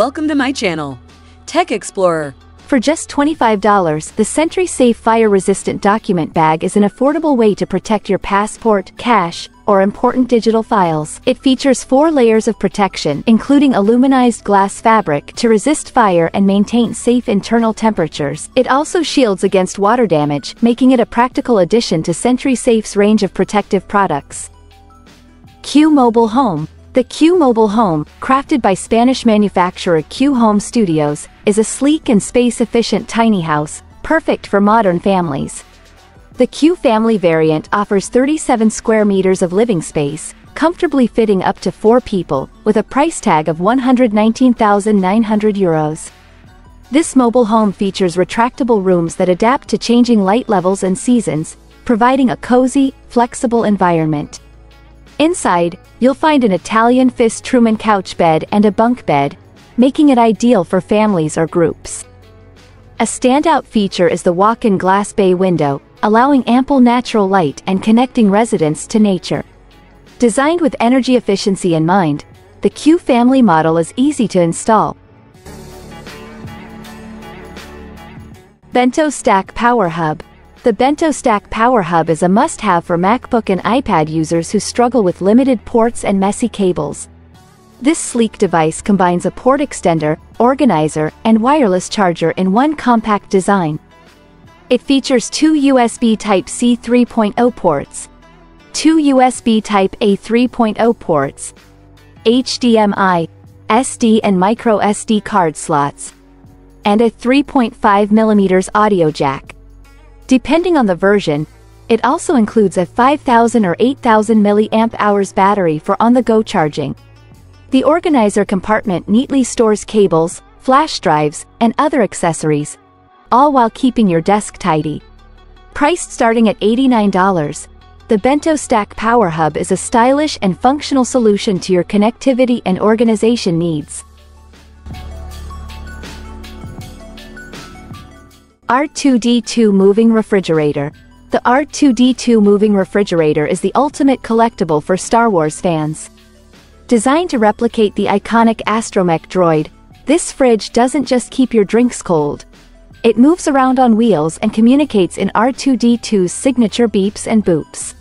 Welcome to my channel, Tech Explorer. For just $25, the SentrySafe fire-resistant document bag is an affordable way to protect your passport, cash, or important digital files. It features four layers of protection, including aluminized glass fabric to resist fire and maintain safe internal temperatures. It also shields against water damage, making it a practical addition to SentrySafe's range of protective products. Q Mobile Home the Q Mobile Home, crafted by Spanish manufacturer Q Home Studios, is a sleek and space-efficient tiny house, perfect for modern families. The Q family variant offers 37 square meters of living space, comfortably fitting up to four people, with a price tag of 119,900 euros. This mobile home features retractable rooms that adapt to changing light levels and seasons, providing a cozy, flexible environment. Inside, you'll find an Italian Fis Truman couch bed and a bunk bed, making it ideal for families or groups. A standout feature is the walk-in glass bay window, allowing ample natural light and connecting residents to nature. Designed with energy efficiency in mind, the Q family model is easy to install. BentoStack Power Hub the BentoStack Power Hub is a must-have for MacBook and iPad users who struggle with limited ports and messy cables. This sleek device combines a port extender, organizer, and wireless charger in one compact design. It features two USB Type-C 3.0 ports, two USB Type-A 3.0 ports, HDMI, SD and micro SD card slots, and a 3.5mm audio jack. Depending on the version, it also includes a 5000 or 8000 mAh battery for on-the-go charging. The organizer compartment neatly stores cables, flash drives, and other accessories, all while keeping your desk tidy. Priced starting at $89, the BentoStack Power Hub is a stylish and functional solution to your connectivity and organization needs. R2-D2 Moving Refrigerator The R2-D2 Moving Refrigerator is the ultimate collectible for Star Wars fans. Designed to replicate the iconic astromech droid, this fridge doesn't just keep your drinks cold. It moves around on wheels and communicates in R2-D2's signature beeps and boops.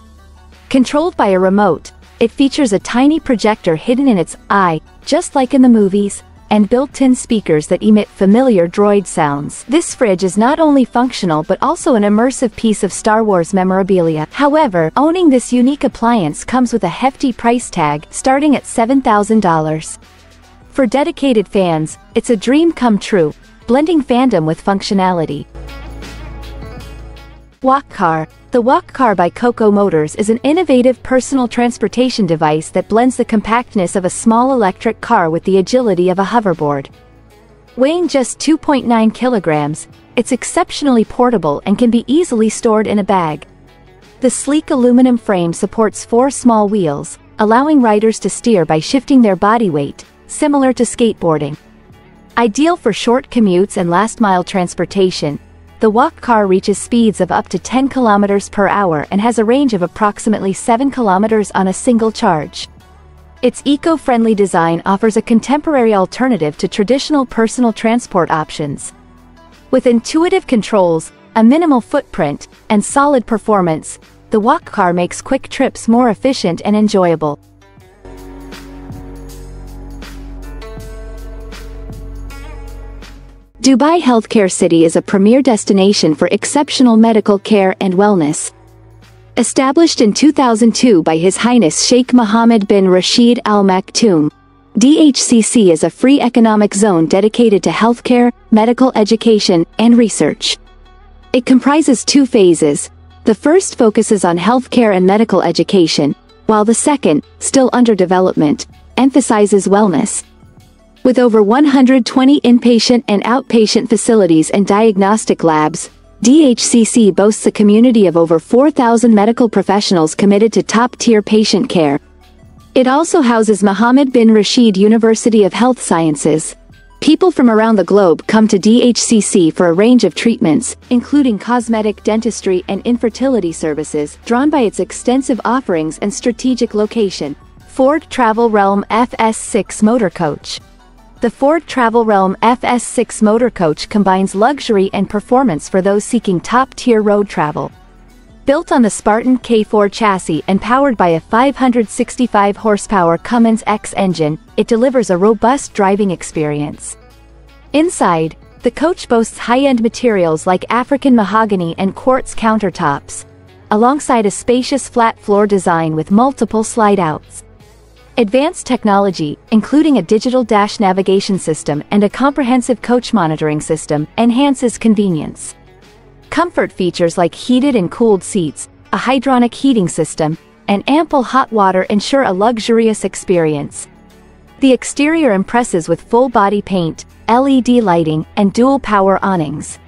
Controlled by a remote, it features a tiny projector hidden in its eye, just like in the movies, and built-in speakers that emit familiar droid sounds. This fridge is not only functional but also an immersive piece of Star Wars memorabilia. However, owning this unique appliance comes with a hefty price tag, starting at $7,000. For dedicated fans, it's a dream come true, blending fandom with functionality. Walkcar The Walkcar by Cocoa Motors is an innovative personal transportation device that blends the compactness of a small electric car with the agility of a hoverboard. Weighing just 2.9 kilograms, it's exceptionally portable and can be easily stored in a bag. The sleek aluminum frame supports four small wheels, allowing riders to steer by shifting their body weight, similar to skateboarding. Ideal for short commutes and last-mile transportation, the Walkcar reaches speeds of up to 10 km per hour and has a range of approximately 7 km on a single charge. Its eco-friendly design offers a contemporary alternative to traditional personal transport options. With intuitive controls, a minimal footprint, and solid performance, the Walkcar makes quick trips more efficient and enjoyable. Dubai Healthcare City is a premier destination for exceptional medical care and wellness. Established in 2002 by His Highness Sheikh Mohammed bin Rashid Al Maktoum, DHCC is a free economic zone dedicated to healthcare, medical education, and research. It comprises two phases. The first focuses on healthcare and medical education, while the second, still under development, emphasizes wellness, with over 120 inpatient and outpatient facilities and diagnostic labs, DHCC boasts a community of over 4,000 medical professionals committed to top-tier patient care. It also houses Mohammed bin Rashid University of Health Sciences. People from around the globe come to DHCC for a range of treatments, including cosmetic dentistry and infertility services, drawn by its extensive offerings and strategic location. Foretravel Realm FS6 Motor Coach The Foretravel Realm FS6 motor coach combines luxury and performance for those seeking top-tier road travel. Built on the Spartan K4 chassis and powered by a 565 horsepower Cummins X engine, it delivers a robust driving experience. Inside, the coach boasts high-end materials like African mahogany and quartz countertops, alongside a spacious flat floor design with multiple slide-outs. Advanced technology, including a digital dash navigation system and a comprehensive coach monitoring system, enhances convenience. Comfort features like heated and cooled seats, a hydronic heating system, and ample hot water ensure a luxurious experience. The exterior impresses with full-body paint, LED lighting, and dual-power awnings.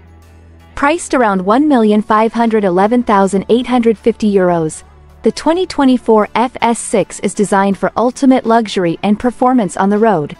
Priced around 1,511,850 euros, the 2024 FS6 is designed for ultimate luxury and performance on the road.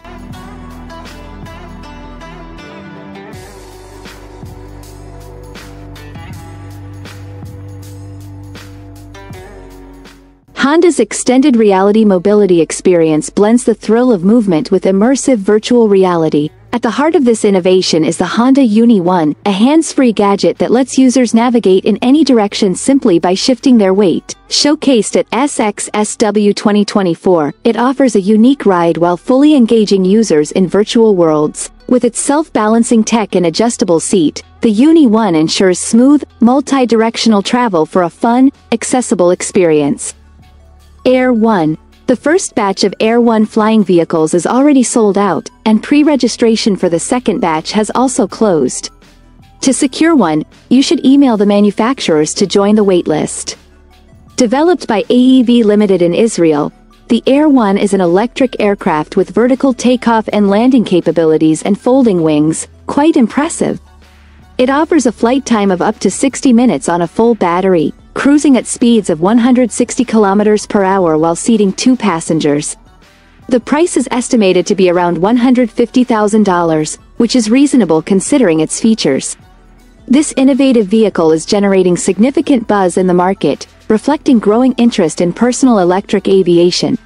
Honda's extended reality mobility experience blends the thrill of movement with immersive virtual reality, at the heart of this innovation is the Honda Uni One, a hands-free gadget that lets users navigate in any direction simply by shifting their weight. Showcased at SXSW 2024, it offers a unique ride while fully engaging users in virtual worlds. With its self-balancing tech and adjustable seat, the Uni One ensures smooth, multi-directional travel for a fun, accessible experience. Air One, the first batch of Air One flying vehicles is already sold out, and pre-registration for the second batch has also closed. To secure one, you should email the manufacturers to join the waitlist. Developed by AEV Limited in Israel, the Air One is an electric aircraft with vertical takeoff and landing capabilities and folding wings, quite impressive. It offers a flight time of up to 60 minutes on a full battery, cruising at speeds of 160 km per hour while seating two passengers. The price is estimated to be around $150,000, which is reasonable considering its features. This innovative vehicle is generating significant buzz in the market, reflecting growing interest in personal electric aviation.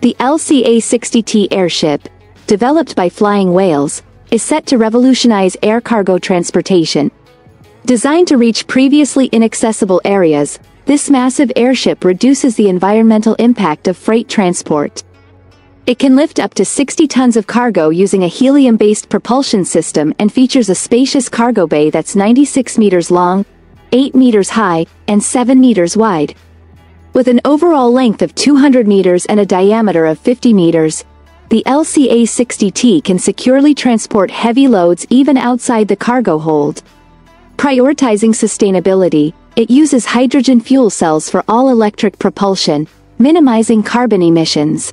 The LCA-60T airship, developed by Flying Whales, is set to revolutionize air cargo transportation. Designed to reach previously inaccessible areas, this massive airship reduces the environmental impact of freight transport. It can lift up to 60 tons of cargo using a helium-based propulsion system and features a spacious cargo bay that's 96 meters long, 8 meters high, and 7 meters wide. With an overall length of 200 meters and a diameter of 50 meters, the LCA-60T can securely transport heavy loads even outside the cargo hold. Prioritizing sustainability, it uses hydrogen fuel cells for all electric propulsion, minimizing carbon emissions.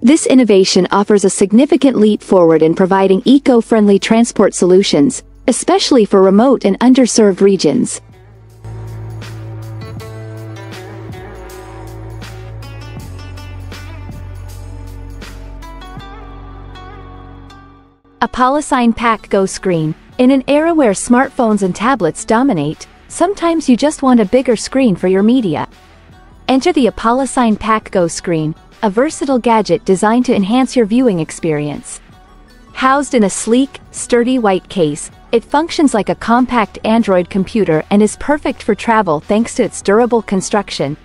This innovation offers a significant leap forward in providing eco-friendly transport solutions, especially for remote and underserved regions. A Polysign Pack Go screen. In an era where smartphones and tablets dominate, sometimes you just want a bigger screen for your media. Enter the Apolysign Pack Go screen, a versatile gadget designed to enhance your viewing experience. Housed in a sleek, sturdy white case, it functions like a compact Android computer and is perfect for travel thanks to its durable construction.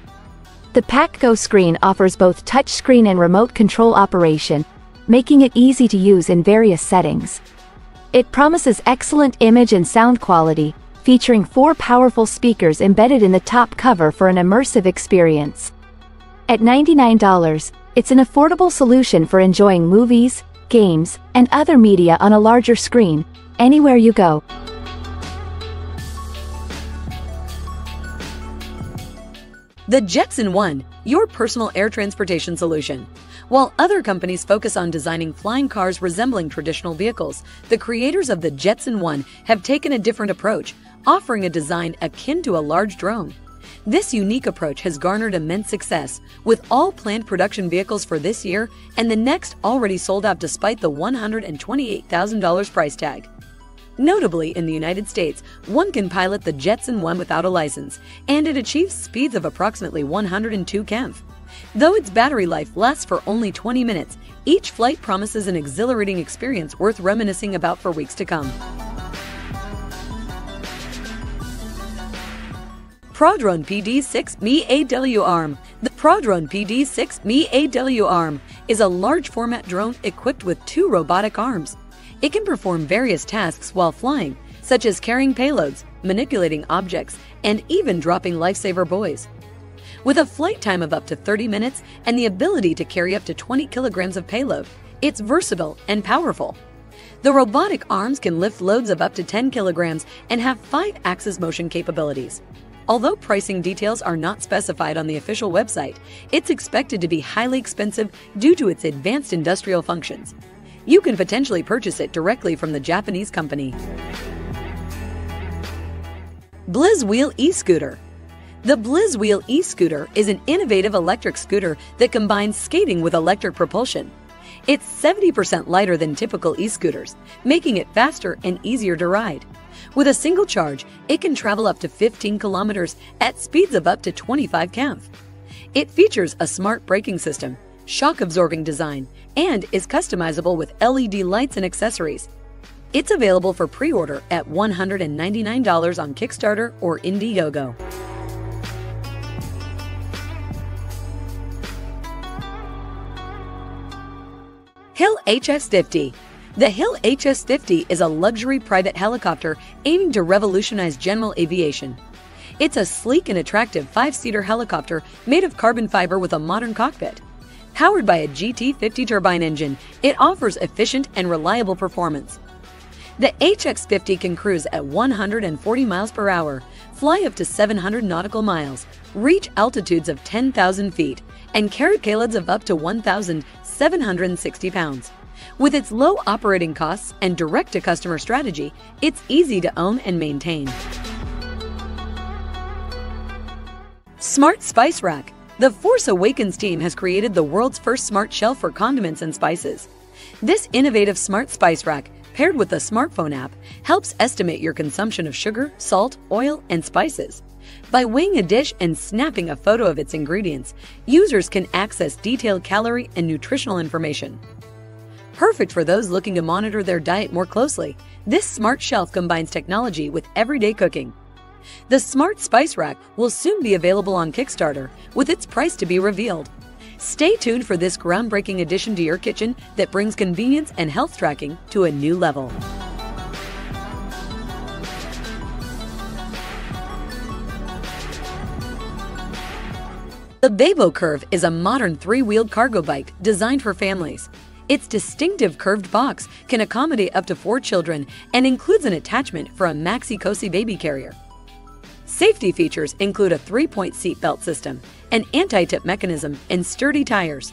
The Pack Go screen offers both touchscreen and remote control operation, making it easy to use in various settings. It promises excellent image and sound quality, featuring four powerful speakers embedded in the top cover for an immersive experience. At $99, it's an affordable solution for enjoying movies, games, and other media on a larger screen, anywhere you go. The Jetson One, your personal air transportation solution. While other companies focus on designing flying cars resembling traditional vehicles, the creators of the Jetson One have taken a different approach, offering a design akin to a large drone. This unique approach has garnered immense success, with all planned production vehicles for this year and the next already sold out despite the $128,000 price tag. Notably, in the United States, one can pilot the Jetson 1 without a license, and it achieves speeds of approximately 102 kmph. Though its battery life lasts for only 20 minutes, each flight promises an exhilarating experience worth reminiscing about for weeks to come. Prodrone PD6 Me AW Arm The Prodrone PD6 Me AW Arm is a large format drone equipped with two robotic arms. It can perform various tasks while flying, such as carrying payloads, manipulating objects, and even dropping lifesaver buoys. With a flight time of up to 30 minutes and the ability to carry up to 20 kilograms of payload, it's versatile and powerful. The robotic arms can lift loads of up to 10 kilograms and have 5 axis motion capabilities. Although pricing details are not specified on the official website, it's expected to be highly expensive due to its advanced industrial functions. You can potentially purchase it directly from the Japanese company. Blizz Wheel e-scooter The Blizz Wheel e-scooter is an innovative electric scooter that combines skating with electric propulsion. It's 70% lighter than typical e-scooters, making it faster and easier to ride. With a single charge, it can travel up to 15 kilometers at speeds of up to 25 kmph. It features a smart braking system, shock absorbing design, and is customizable with LED lights and accessories. It's available for pre order at $199 on Kickstarter or Indiegogo. HX50. The Hill HX50 is a luxury private helicopter aiming to revolutionize general aviation. It's a sleek and attractive five-seater helicopter made of carbon fiber with a modern cockpit. Powered by a GT50 turbine engine, it offers efficient and reliable performance. The HX50 can cruise at 140 miles per hour, fly up to 700 nautical miles, reach altitudes of 10,000 feet, and carry payloads of up to 1,000 £760. With its low operating costs and direct-to-customer strategy, it's easy to own and maintain. Smart Spice Rack. The Force Awakens team has created the world's first smart shelf for condiments and spices. This innovative smart spice rack, paired with a smartphone app, helps estimate your consumption of sugar, salt, oil, and spices. By weighing a dish and snapping a photo of its ingredients, users can access detailed calorie and nutritional information. Perfect for those looking to monitor their diet more closely, this smart shelf combines technology with everyday cooking. The Smart Spice Rack will soon be available on Kickstarter, with its price to be revealed. Stay tuned for this groundbreaking addition to your kitchen that brings convenience and health tracking to a new level. The Babboe Curve is a modern three-wheeled cargo bike designed for families. Its distinctive curved box can accommodate up to four children and includes an attachment for a maxi-cosi baby carrier. Safety features include a three-point seatbelt system, an anti-tip mechanism, and sturdy tires.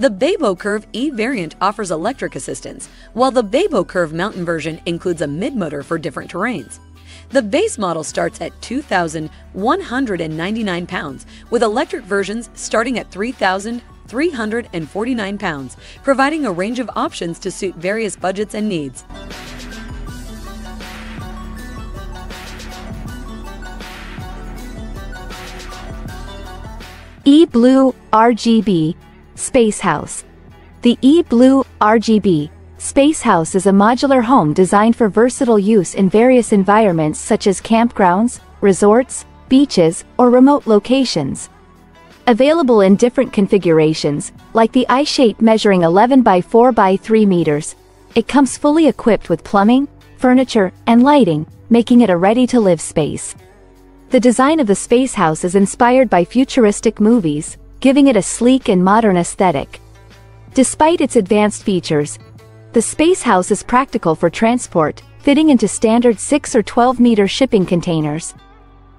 The Babboe Curve E variant offers electric assistance, while the Babboe Curve Mountain version includes a mid-motor for different terrains. The base model starts at 2,199 pounds, with electric versions starting at 3,349 pounds, providing a range of options to suit various budgets and needs. E-Blue RGB Space House The E-Blue RGB Space House is a modular home designed for versatile use in various environments such as campgrounds, resorts, beaches, or remote locations. Available in different configurations, like the I-shape measuring 11 by 4 by 3 meters. It comes fully equipped with plumbing, furniture, and lighting, making it a ready-to-live space. The design of the space house is inspired by futuristic movies, giving it a sleek and modern aesthetic. Despite its advanced features, the space house is practical for transport, fitting into standard 6 or 12 meter shipping containers.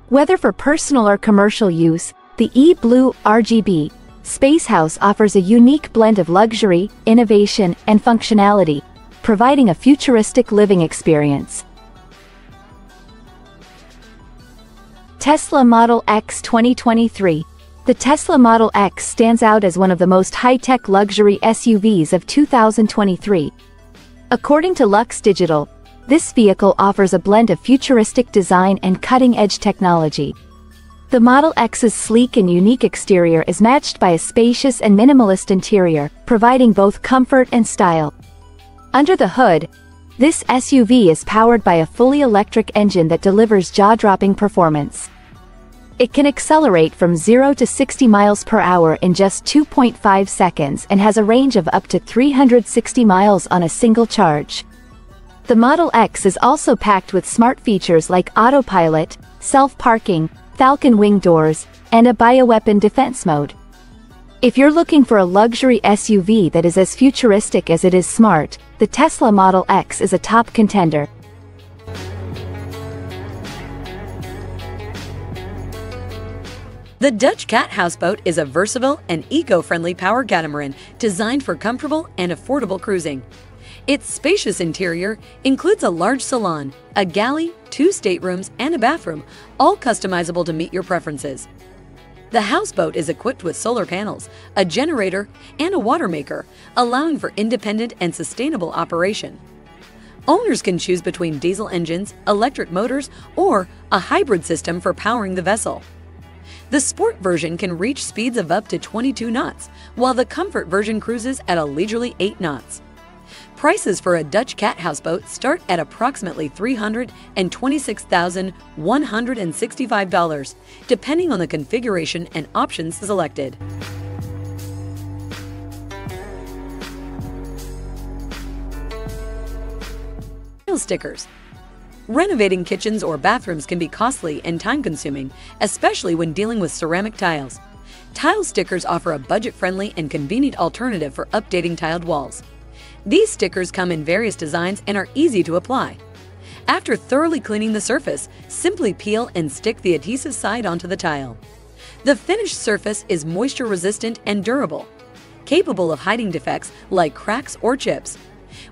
Whether for personal or commercial use, the E-Blue RGB Space House offers a unique blend of luxury, innovation, and functionality, providing a futuristic living experience. Tesla Model X 2023 The Tesla Model X stands out as one of the most high-tech luxury SUVs of 2023. According to Luxe Digital, This vehicle offers a blend of futuristic design and cutting-edge technology. The Model X's sleek and unique exterior is matched by a spacious and minimalist interior, providing both comfort and style. Under the hood, this SUV is powered by a fully electric engine that delivers jaw-dropping performance. It can accelerate from 0 to 60 miles per hour in just 2.5 seconds and has a range of up to 360 miles on a single charge. The Model X is also packed with smart features like autopilot, self-parking, Falcon wing doors, and a bioweapon defense mode. If you're looking for a luxury SUV that is as futuristic as it is smart, the Tesla Model X is a top contender. The Dutch Cat Houseboat is a versatile and eco-friendly power catamaran designed for comfortable and affordable cruising. Its spacious interior includes a large salon, a galley, two staterooms, and a bathroom, all customizable to meet your preferences. The houseboat is equipped with solar panels, a generator, and a water maker, allowing for independent and sustainable operation. Owners can choose between diesel engines, electric motors, or a hybrid system for powering the vessel. The sport version can reach speeds of up to 22 knots, while the comfort version cruises at a leisurely 8 knots. Prices for a Dutch cat houseboat start at approximately $326,165, depending on the configuration and options selected. Stickers. Renovating kitchens or bathrooms can be costly and time-consuming, especially when dealing with ceramic tiles. Tile stickers offer a budget-friendly and convenient alternative for updating tiled walls. These stickers come in various designs and are easy to apply. After thoroughly cleaning the surface, simply peel and stick the adhesive side onto the tile. The finished surface is moisture resistant and durable, capable of hiding defects like cracks or chips.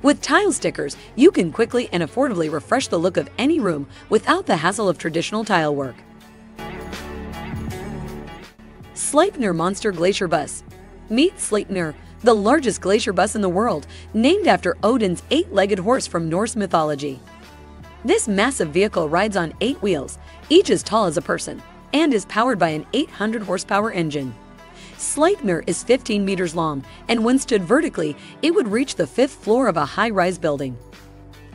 With tile stickers, you can quickly and affordably refresh the look of any room without the hassle of traditional tile work. Sleipnir Monster Glacier Bus Meet Sleipnir, the largest glacier bus in the world, named after Odin's eight-legged horse from Norse mythology. This massive vehicle rides on eight wheels, each as tall as a person, and is powered by an 800 horsepower engine. Sleipnir is 15 meters long, and when stood vertically, it would reach the fifth floor of a high-rise building.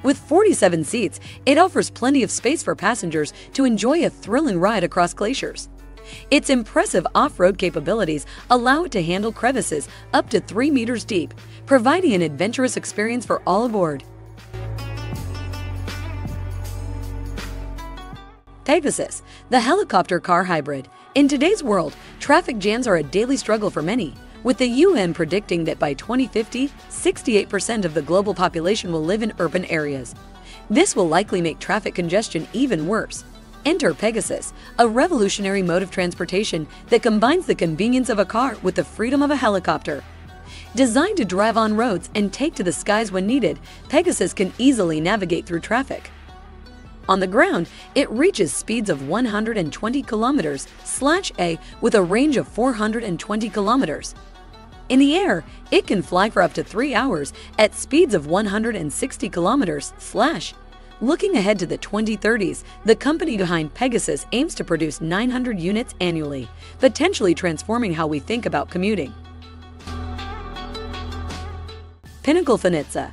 With 47 seats, it offers plenty of space for passengers to enjoy a thrilling ride across glaciers. Its impressive off-road capabilities allow it to handle crevices up to 3 meters deep, providing an adventurous experience for all aboard. Pegasus, the helicopter car hybrid. In today's world, traffic jams are a daily struggle for many, with the UN predicting that by 2050, 68% of the global population will live in urban areas. This will likely make traffic congestion even worse. Enter Pegasus, a revolutionary mode of transportation that combines the convenience of a car with the freedom of a helicopter. Designed to drive on roads and take to the skies when needed, Pegasus can easily navigate through traffic. On the ground, it reaches speeds of 120 kilometers slash A with a range of 420 kilometers. In the air, it can fly for up to three hours at speeds of 160 kilometers slash. Looking ahead to the 2030s, the company behind Pegasus aims to produce 900 units annually, potentially transforming how we think about commuting. Pinnacle Finitsa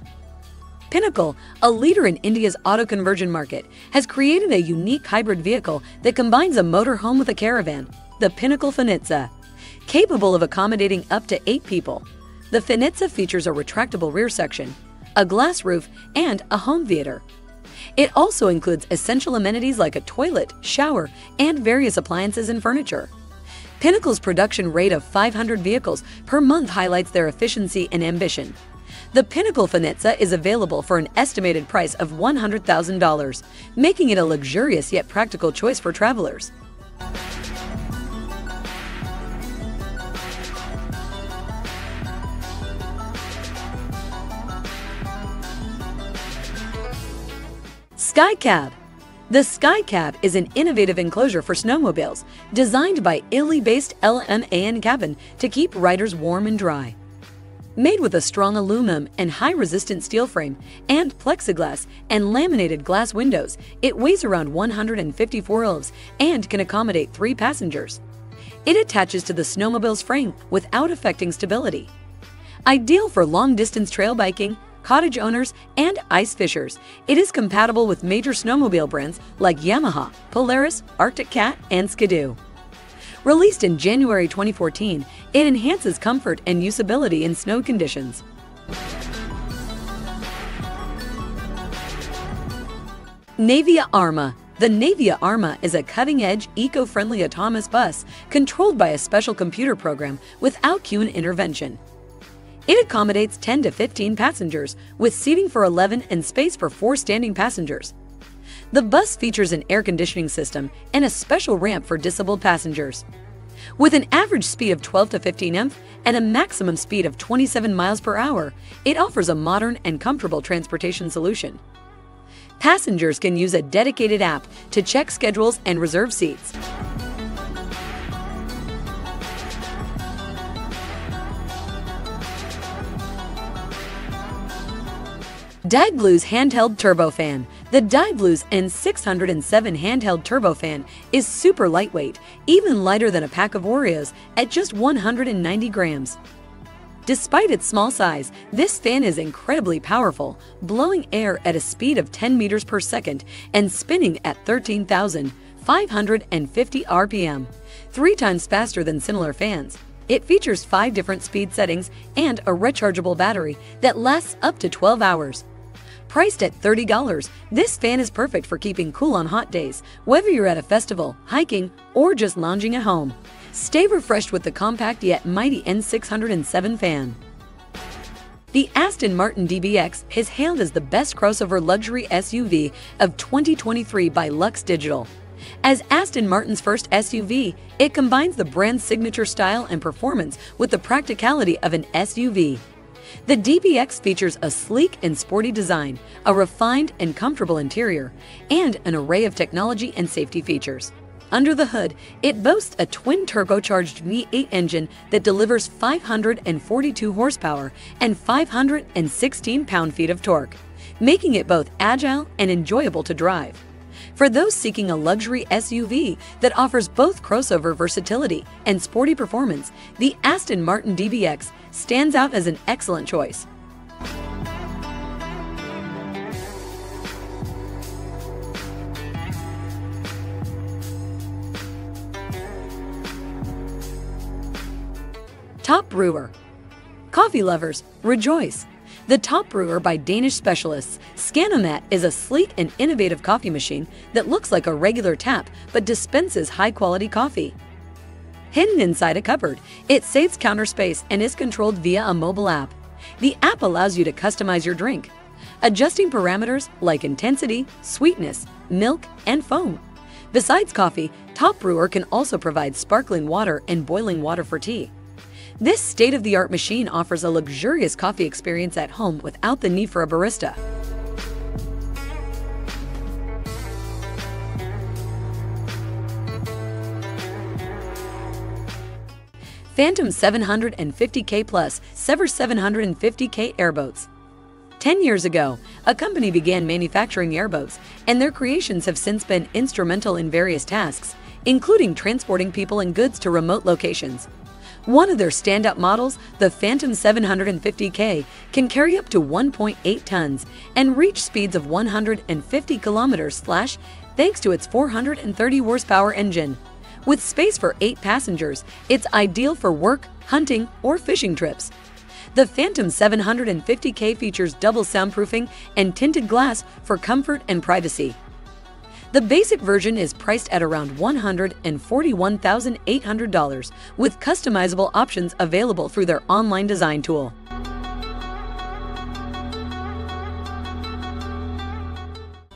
Pinnacle, a leader in India's auto conversion market, has created a unique hybrid vehicle that combines a motorhome with a caravan, the Pinnacle Finitsa. Capable of accommodating up to eight people, the Finitsa features a retractable rear section, a glass roof, and a home theater. It also includes essential amenities like a toilet, shower, and various appliances and furniture. Pinnacle's production rate of 500 vehicles per month highlights their efficiency and ambition. The Pinnacle Finitsa is available for an estimated price of $100,000, making it a luxurious yet practical choice for travelers. SkyCab the SkyCab is an innovative enclosure for snowmobiles designed by Italy-based LMAN Cabin to keep riders warm and dry. Made with a strong aluminum and high-resistant steel frame and plexiglass and laminated glass windows, it weighs around 154 elves and can accommodate three passengers. It attaches to the snowmobile's frame without affecting stability. Ideal for long-distance trail biking, cottage owners, and ice fishers, it is compatible with major snowmobile brands like Yamaha, Polaris, Arctic Cat, and Ski-Doo. Released in January 2014, it enhances comfort and usability in snow conditions. Navya Arma The Navya Arma is a cutting-edge, eco-friendly autonomous bus controlled by a special computer program without human intervention. It accommodates 10 to 15 passengers, with seating for 11 and space for 4 standing passengers. The bus features an air conditioning system and a special ramp for disabled passengers. With an average speed of 12 to 15 mph and a maximum speed of 27 miles per hour, it offers a modern and comfortable transportation solution. Passengers can use a dedicated app to check schedules and reserve seats. Blues Handheld Turbofan The Blues N607 handheld turbofan is super lightweight, even lighter than a pack of Oreos at just 190 grams. Despite its small size, this fan is incredibly powerful, blowing air at a speed of 10 meters per second and spinning at 13,550 RPM, three times faster than similar fans. It features five different speed settings and a rechargeable battery that lasts up to 12 hours. Priced at $30, this fan is perfect for keeping cool on hot days, whether you're at a festival, hiking, or just lounging at home. Stay refreshed with the compact yet mighty N607 fan. The Aston Martin DBX is hailed as the best crossover luxury SUV of 2023 by Luxe Digital. As Aston Martin's first SUV, it combines the brand's signature style and performance with the practicality of an SUV. The DBX features a sleek and sporty design, a refined and comfortable interior, and an array of technology and safety features. Under the hood, it boasts a twin turbocharged V8 engine that delivers 542 horsepower and 516 pound-feet of torque, making it both agile and enjoyable to drive. For those seeking a luxury SUV that offers both crossover versatility and sporty performance, the Aston Martin DBX stands out as an excellent choice. Top Brewer Coffee lovers, rejoice! The Top Brewer by Danish specialists, Scanomat is a sleek and innovative coffee machine that looks like a regular tap but dispenses high-quality coffee. Hidden inside a cupboard, it saves counter space and is controlled via a mobile app. The app allows you to customize your drink, adjusting parameters like intensity, sweetness, milk, and foam. Besides coffee, Top Brewer can also provide sparkling water and boiling water for tea. This state-of-the-art machine offers a luxurious coffee experience at home without the need for a barista. Phantom 750K Plus Sever 750K airboats. Ten years ago, a company began manufacturing airboats, and their creations have since been instrumental in various tasks, including transporting people and goods to remote locations. One of their standout models, the Phantom 750K, can carry up to 1.8 tons and reach speeds of 150 kilometers slash thanks to its 430 horsepower engine. With space for 8 passengers, it's ideal for work, hunting, or fishing trips. The Phantom 750K features double soundproofing and tinted glass for comfort and privacy. The basic version is priced at around $141,800 with customizable options available through their online design tool.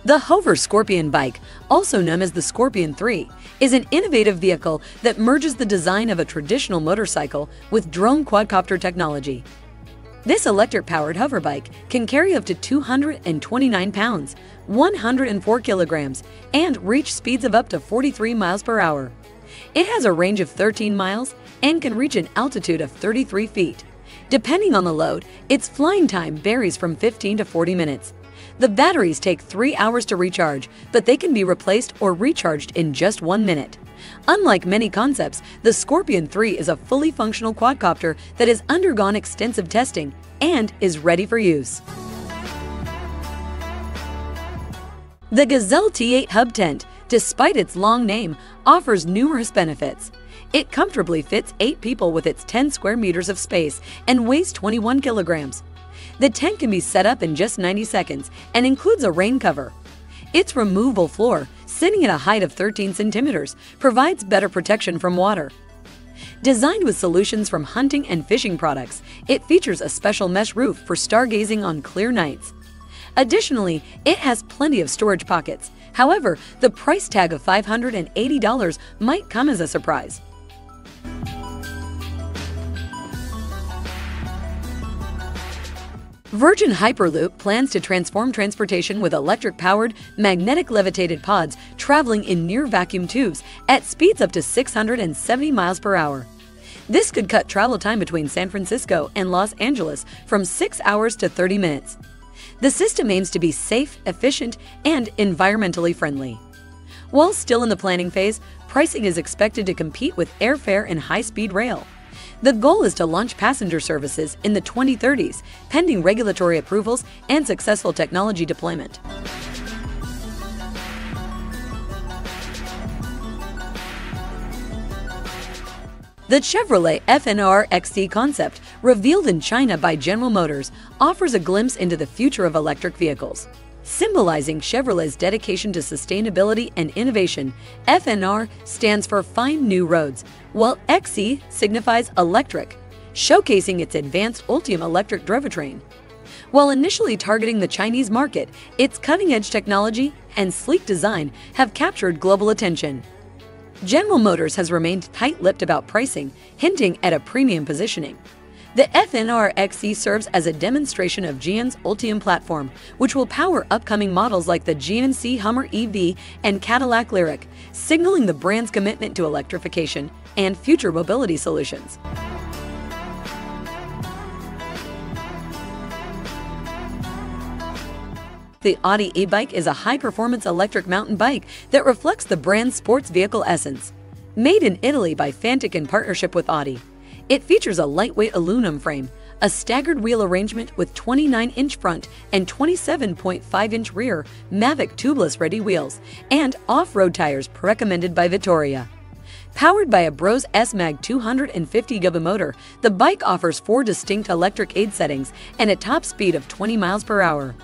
The Hover Scorpion bike, also known as the Scorpion 3, is an innovative vehicle that merges the design of a traditional motorcycle with drone quadcopter technology. This electric-powered hoverbike can carry up to 229 pounds, 104 kilograms, and reach speeds of up to 43 miles per hour. It has a range of 13 miles and can reach an altitude of 33 feet. Depending on the load, its flying time varies from 15 to 40 minutes. The batteries take three hours to recharge, but they can be replaced or recharged in just one minute. Unlike many concepts, the Scorpion 3 is a fully functional quadcopter that has undergone extensive testing and is ready for use. The Gazelle T8 Hub Tent, despite its long name, offers numerous benefits. It comfortably fits 8 people with its 10 square meters of space and weighs 21 kilograms. The tent can be set up in just 90 seconds and includes a rain cover. Its removable floor, sitting at a height of 13 centimeters, provides better protection from water. Designed with solutions from hunting and fishing products, it features a special mesh roof for stargazing on clear nights. Additionally, it has plenty of storage pockets. However, the price tag of $580 might come as a surprise. Virgin Hyperloop plans to transform transportation with electric-powered, magnetic levitated pods traveling in near vacuum tubes at speeds up to 670 miles per hour. This could cut travel time between San Francisco and Los Angeles from 6 hours to 30 minutes. The system aims to be safe, efficient, and environmentally friendly. While still in the planning phase, pricing is expected to compete with airfare and high-speed rail. The goal is to launch passenger services in the 2030s, pending regulatory approvals and successful technology deployment. The Chevrolet FNR XC concept, revealed in China by General Motors, offers a glimpse into the future of electric vehicles. Symbolizing Chevrolet's dedication to sustainability and innovation, FNR stands for Find New Roads, while XC signifies electric, showcasing its advanced Ultium electric drivetrain. While initially targeting the Chinese market, its cutting-edge technology and sleek design have captured global attention. General Motors has remained tight-lipped about pricing, hinting at a premium positioning. The FNR XC serves as a demonstration of GM's Ultium platform, which will power upcoming models like the GMC Hummer EV and Cadillac Lyriq, signaling the brand's commitment to electrification and future mobility solutions. The Audi e-bike is a high-performance electric mountain bike that reflects the brand's sports vehicle essence. Made in Italy by Fantic in partnership with Audi, it features a lightweight aluminum frame, a staggered wheel arrangement with 29-inch front and 27.5-inch rear Mavic tubeless-ready wheels, and off-road tires recommended by Vittoria. Powered by a Brose S-Mag 250 GB motor, the bike offers four distinct electric aid settings and a top speed of 20 miles per hour.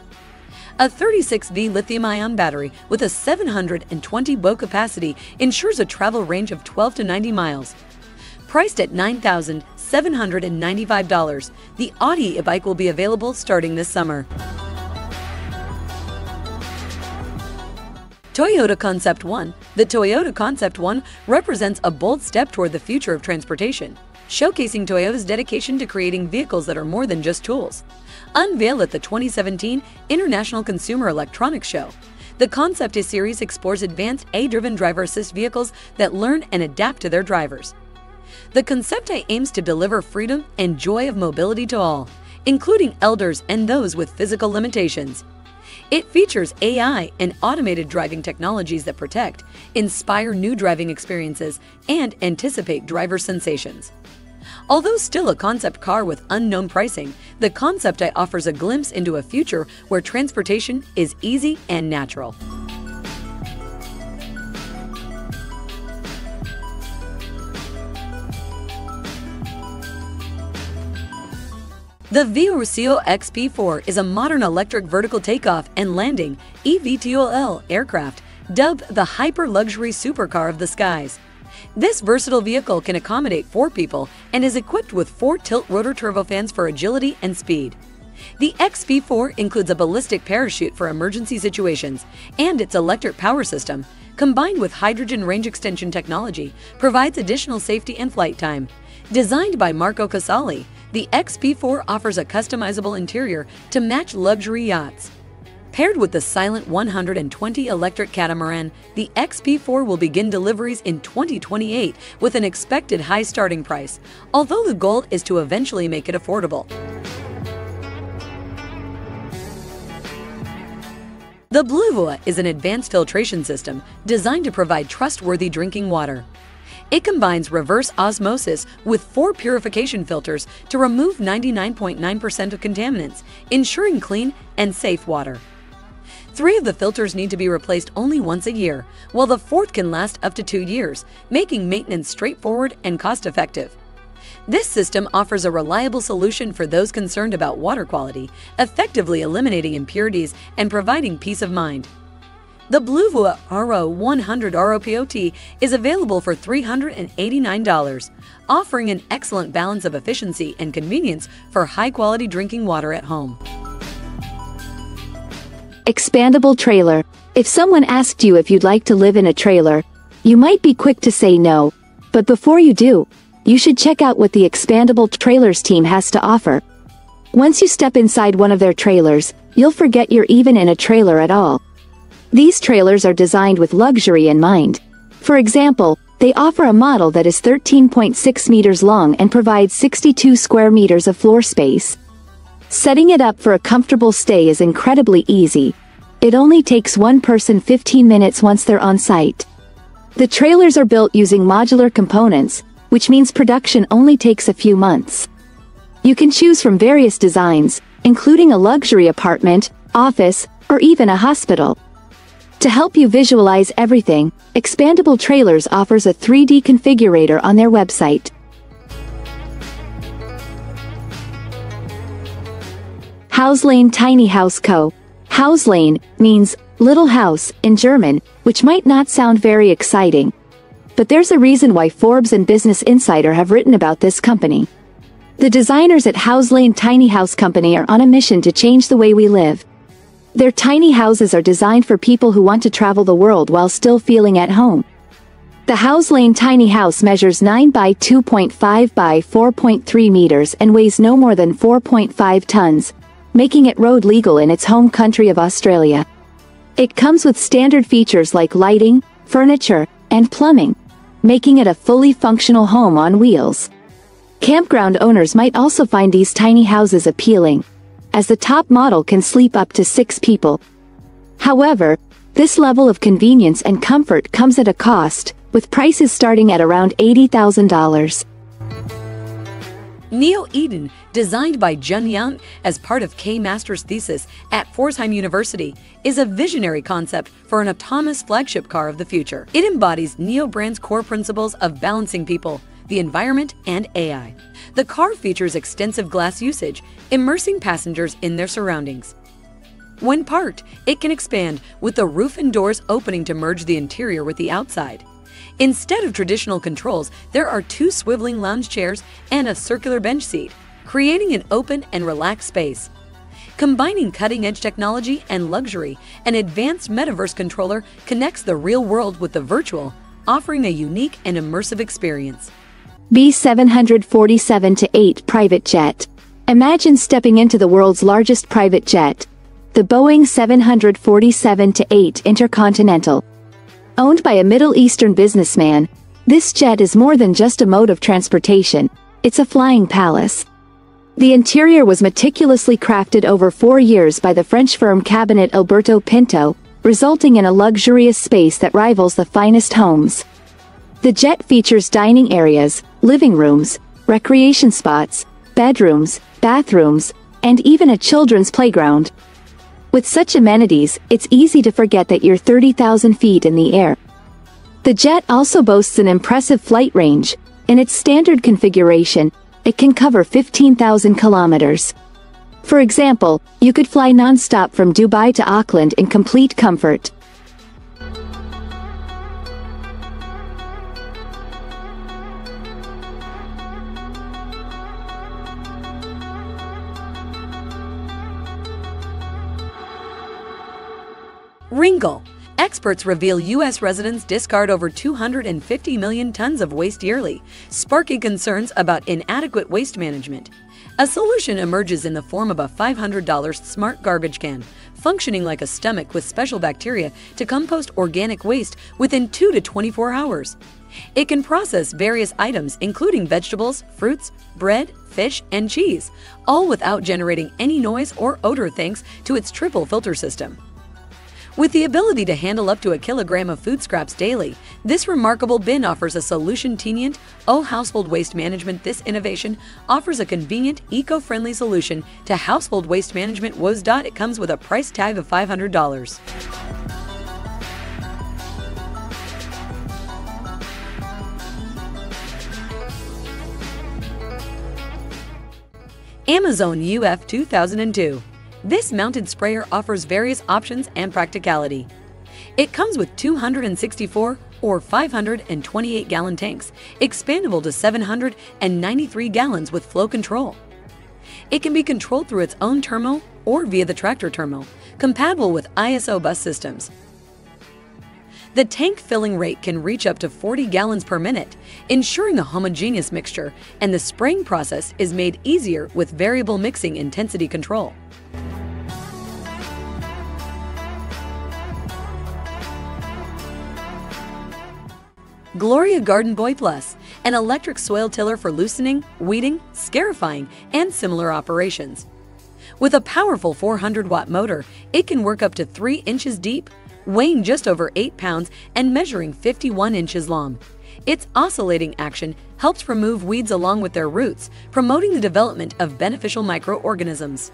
A 36V lithium-ion battery with a 720 bow capacity ensures a travel range of 12 to 90 miles. Priced at $9,795, the Audi e-bike will be available starting this summer. Toyota Concept One The Toyota Concept One represents a bold step toward the future of transportation, showcasing Toyota's dedication to creating vehicles that are more than just tools unveiled at the 2017 International Consumer Electronics Show. The Concept A series explores advanced A-driven driver assist vehicles that learn and adapt to their drivers. The Concept-i aims to deliver freedom and joy of mobility to all, including elders and those with physical limitations. It features AI and automated driving technologies that protect, inspire new driving experiences, and anticipate driver sensations. Although still a concept car with unknown pricing, the Concept-i offers a glimpse into a future where transportation is easy and natural. The Viarucio XP4 is a modern electric vertical takeoff and landing eVTOL aircraft dubbed the hyper-luxury supercar of the skies. This versatile vehicle can accommodate four people and is equipped with four tilt rotor turbofans for agility and speed. The XP4 includes a ballistic parachute for emergency situations, and its electric power system, combined with hydrogen range extension technology, provides additional safety and flight time. Designed by Marco Casali, the XP4 offers a customizable interior to match luxury yachts. Paired with the silent 120 electric catamaran, the XP4 will begin deliveries in 2028 with an expected high starting price, although the goal is to eventually make it affordable. The BlueVua is an advanced filtration system designed to provide trustworthy drinking water. It combines reverse osmosis with four purification filters to remove 99.9% of contaminants, ensuring clean and safe water. Three of the filters need to be replaced only once a year, while the fourth can last up to two years, making maintenance straightforward and cost effective. This system offers a reliable solution for those concerned about water quality, effectively eliminating impurities and providing peace of mind. The BlueVua RO 100 ROPOT is available for $389, offering an excellent balance of efficiency and convenience for high quality drinking water at home. Expandable trailer. If someone asked you if you'd like to live in a trailer, you might be quick to say no. But before you do, you should check out what the Expandable Trailers team has to offer. Once you step inside one of their trailers, you'll forget you're even in a trailer at all. These trailers are designed with luxury in mind. For example, they offer a model that is 13.6 meters long and provides 62 square meters of floor space. Setting it up for a comfortable stay is incredibly easy. It only takes one person 15 minutes once they're on site. The trailers are built using modular components, which means production only takes a few months. You can choose from various designs, including a luxury apartment, office, or even a hospital. To help you visualize everything, Expandable Trailers offers a 3D configurator on their website. Häuslein Tiny House Co. Häuslein means little house in German, which might not sound very exciting. But there's a reason why Forbes and Business Insider have written about this company. The designers at Häuslein Tiny House Company are on a mission to change the way we live. Their tiny houses are designed for people who want to travel the world while still feeling at home. The Häuslein tiny house measures 9 by 2.5 by 4.3 meters and weighs no more than 4.5 tons, making it road legal in its home country of Australia. It comes with standard features like lighting, furniture, and plumbing, making it a fully functional home on wheels. Campground owners might also find these tiny houses appealing, as the top model can sleep up to six people. However, this level of convenience and comfort comes at a cost, with prices starting at around $80,000. NIO Eden, designed by Jun Yang as part of K Master's thesis at Pforzheim University, is a visionary concept for an autonomous flagship car of the future. It embodies NIO brand's core principles of balancing people, the environment, and AI. The car features extensive glass usage, immersing passengers in their surroundings. When parked, it can expand, with the roof and doors opening to merge the interior with the outside. Instead of traditional controls, there are two swiveling lounge chairs and a circular bench seat, creating an open and relaxed space. Combining cutting edge technology and luxury, an advanced metaverse controller connects the real world with the virtual, offering a unique and immersive experience. B747 8 private jet. Imagine stepping into the world's largest private jet, the Boeing 747 8 Intercontinental. Owned by a Middle Eastern businessman, this jet is more than just a mode of transportation, it's a flying palace. The interior was meticulously crafted over four years by the French firm Cabinet Alberto Pinto, resulting in a luxurious space that rivals the finest homes. The jet features dining areas, living rooms, recreation spots, bedrooms, bathrooms, and even a children's playground. With such amenities, it's easy to forget that you're 30,000 feet in the air. The jet also boasts an impressive flight range. In its standard configuration, it can cover 15,000 kilometers. For example, you could fly non-stop from Dubai to Auckland in complete comfort. Reencle. Experts reveal U.S. residents discard over 250 million tons of waste yearly, sparking concerns about inadequate waste management. A solution emerges in the form of a $500 smart garbage can, functioning like a stomach with special bacteria to compost organic waste within 2 to 24 hours. It can process various items including vegetables, fruits, bread, fish, and cheese, all without generating any noise or odor thanks to its triple filter system. With the ability to handle up to a kilogram of food scraps daily, this remarkable bin offers a solution tenient O household waste management. This innovation offers a convenient, eco-friendly solution to household waste management woes. It comes with a price tag of $500. Amazone UF 2002 this mounted sprayer offers various options and practicality. It comes with 264 or 528 gallon tanks, expandable to 793 gallons with flow control. It can be controlled through its own terminal or via the tractor terminal, compatible with ISO bus systems. The tank filling rate can reach up to 40 gallons per minute, ensuring a homogeneous mixture, and the spraying process is made easier with variable mixing intensity control. Gloria Garden Boy Plus, an electric soil tiller for loosening, weeding, scarifying, and similar operations. With a powerful 400 watt motor, it can work up to 3 inches deep, weighing just over 8 pounds and measuring 51 inches long. Its oscillating action helps remove weeds along with their roots, promoting the development of beneficial microorganisms.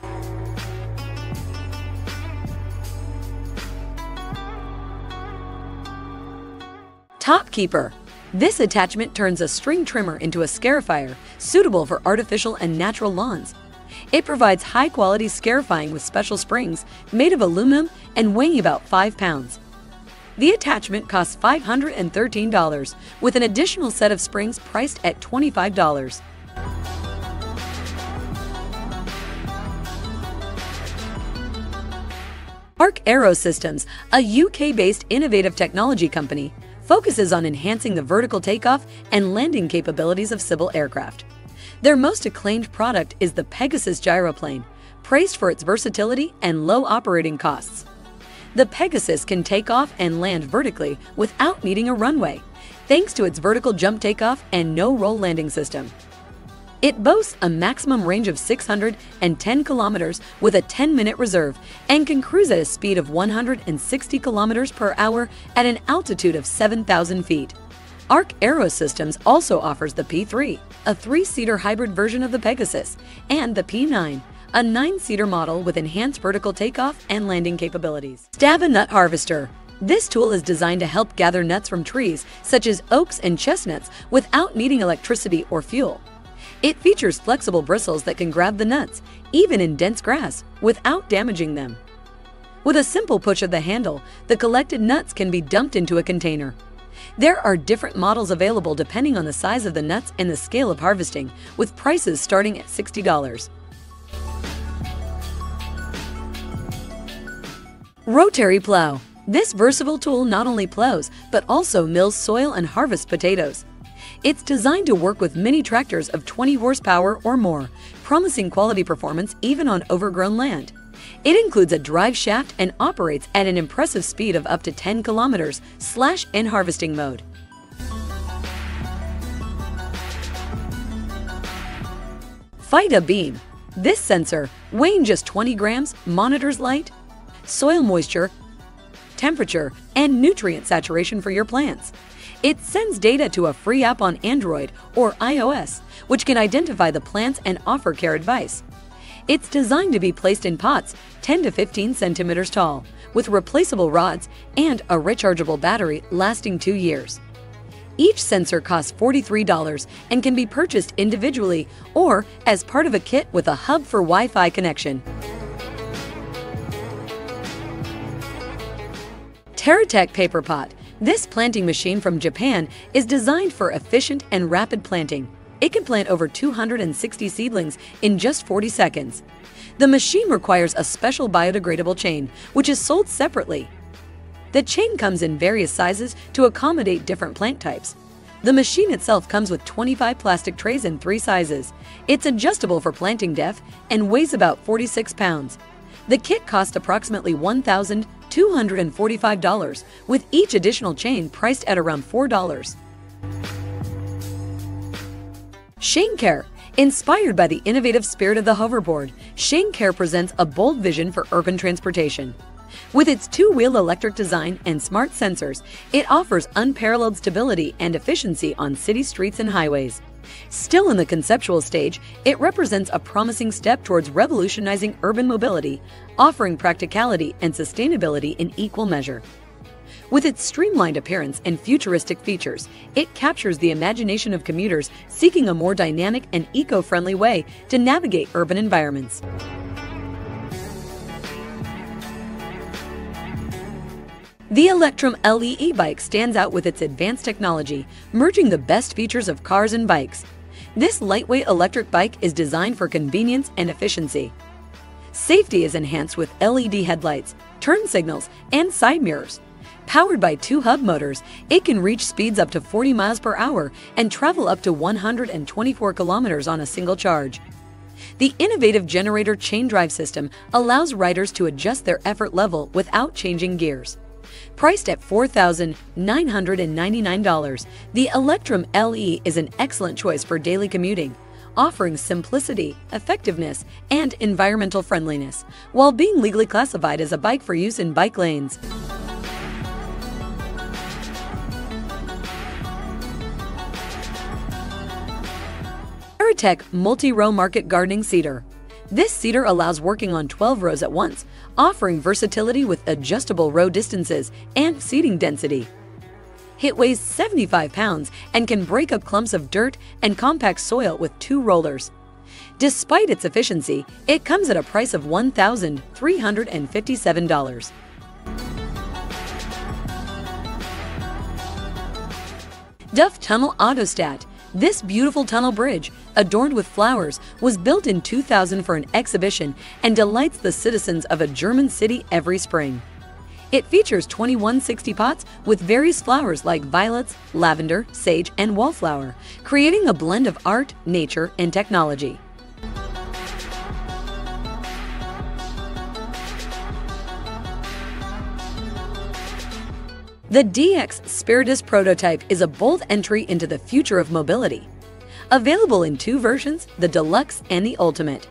Top Keeper. This attachment turns a string trimmer into a scarifier suitable for artificial and natural lawns. It provides high-quality scarifying with special springs made of aluminum and weighing about 5 pounds. The attachment costs $513, with an additional set of springs priced at $25. Arc Aero Systems, a UK-based innovative technology company, focuses on enhancing the vertical takeoff and landing capabilities of civil aircraft. Their most acclaimed product is the Pegasus gyroplane, praised for its versatility and low operating costs. The Pegasus can take off and land vertically without needing a runway, thanks to its vertical jump takeoff and no-roll landing system. It boasts a maximum range of 610 kilometers with a 10-minute reserve and can cruise at a speed of 160 kilometers per hour at an altitude of 7,000 feet. Arc Aero Systems also offers the P3, a three-seater hybrid version of the Pegasus, and the P9, a nine-seater model with enhanced vertical takeoff and landing capabilities. Stava Nut Harvester this tool is designed to help gather nuts from trees, such as oaks and chestnuts, without needing electricity or fuel. It features flexible bristles that can grab the nuts, even in dense grass, without damaging them. With a simple push of the handle, the collected nuts can be dumped into a container. There are different models available depending on the size of the nuts and the scale of harvesting, with prices starting at $60. Rotary Plow This versatile tool not only plows, but also mills soil and harvests potatoes. It's designed to work with mini tractors of 20 horsepower or more, promising quality performance even on overgrown land. It includes a drive shaft and operates at an impressive speed of up to 10 kilometers slash in harvesting mode. FYTA Beam. This sensor, weighing just 20 grams, monitors light, soil moisture, temperature, and nutrient saturation for your plants. It sends data to a free app on Android or iOS, which can identify the plants and offer care advice. It's designed to be placed in pots 10 to 15 centimeters tall, with replaceable rods and a rechargeable battery lasting two years. Each sensor costs $43 and can be purchased individually or as part of a kit with a hub for Wi-Fi connection. Terrateck Paper Pot this planting machine from Japan is designed for efficient and rapid planting. It can plant over 260 seedlings in just 40 seconds. The machine requires a special biodegradable chain, which is sold separately. The chain comes in various sizes to accommodate different plant types. The machine itself comes with 25 plastic trays in three sizes. It's adjustable for planting depth and weighs about 46 pounds. The kit cost approximately $1,245, with each additional chain priced at around $4. ShaneCare Inspired by the innovative spirit of the hoverboard, ShaneCare presents a bold vision for urban transportation. With its two-wheel electric design and smart sensors, it offers unparalleled stability and efficiency on city streets and highways. Still in the conceptual stage, it represents a promising step towards revolutionizing urban mobility, offering practicality and sustainability in equal measure. With its streamlined appearance and futuristic features, it captures the imagination of commuters seeking a more dynamic and eco-friendly way to navigate urban environments. The Electrum LE e-bike stands out with its advanced technology, merging the best features of cars and bikes. This lightweight electric bike is designed for convenience and efficiency. Safety is enhanced with LED headlights, turn signals, and side mirrors. Powered by two hub motors, it can reach speeds up to 40 miles per hour and travel up to 124 kilometers on a single charge. The innovative generator chain drive system allows riders to adjust their effort level without changing gears. Priced at $4,999, the Electrum LE is an excellent choice for daily commuting, offering simplicity, effectiveness, and environmental friendliness, while being legally classified as a bike for use in bike lanes. Aerotech Multi-Row Market Gardening Seeder this seeder allows working on 12 rows at once, offering versatility with adjustable row distances and seating density. It weighs 75 pounds and can break up clumps of dirt and compact soil with two rollers. Despite its efficiency, it comes at a price of $1,357. Duff Tunnel Autostat this beautiful tunnel bridge, adorned with flowers, was built in 2000 for an exhibition and delights the citizens of a German city every spring. It features 2160 pots with various flowers like violets, lavender, sage, and wallflower, creating a blend of art, nature, and technology. The DX Spiritus prototype is a bold entry into the future of mobility. Available in two versions, the Deluxe and the Ultimate.